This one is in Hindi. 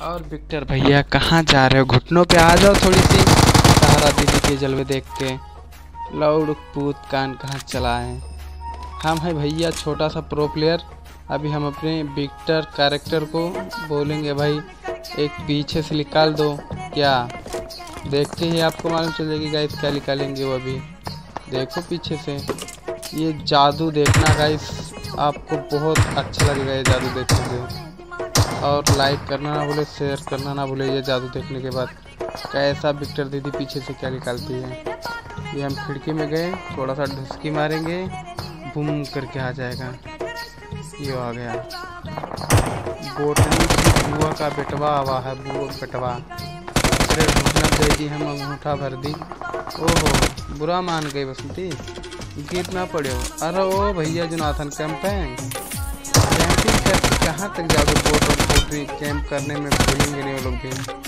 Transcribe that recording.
और विक्टर भैया, कहाँ जा रहे हो? घुटनों पे आ जाओ थोड़ी सी। सहारा दीदी के जलवे देख के। लौड़ पूत कान कहाँ चला है? हम है भैया, छोटा सा प्रो प्लेयर अभी हम अपने विक्टर कैरेक्टर को बोलेंगे, भाई, एक पीछे से निकाल दो। क्या? देखते ही आपको मालूम चल जाएगी गाइस क्या निकालेंगे वो अभी। देखो पीछे से। ये जादू देखना गाइस आपको बहुत अच्छा लगेगा ये जादू देखने से और लाइक करना ना भूले शेयर करना ना भूले, ये जादू देखने के बाद। कैसा विक्टर दीदी पीछे से क्या निकालती है? ये हम खिड़की में गए थोड़ा सा ढुसकी मारेंगे घूम करके आ जाएगा। ये आ गया। की बुआ का बेटवा आवा है, बुआ बेटवा। अरे ढूंढना दे दी हम, अंगूठा भर दी। ओहो, बुरा मान गई बसंती। गिर ना पड़े अरे ओ भैया जोनाथन कैंप है कहाँ तक जाकर फ़ोटो पोल्ट्री कैंप करने में भूलेंगे नहीं वो लोग भी?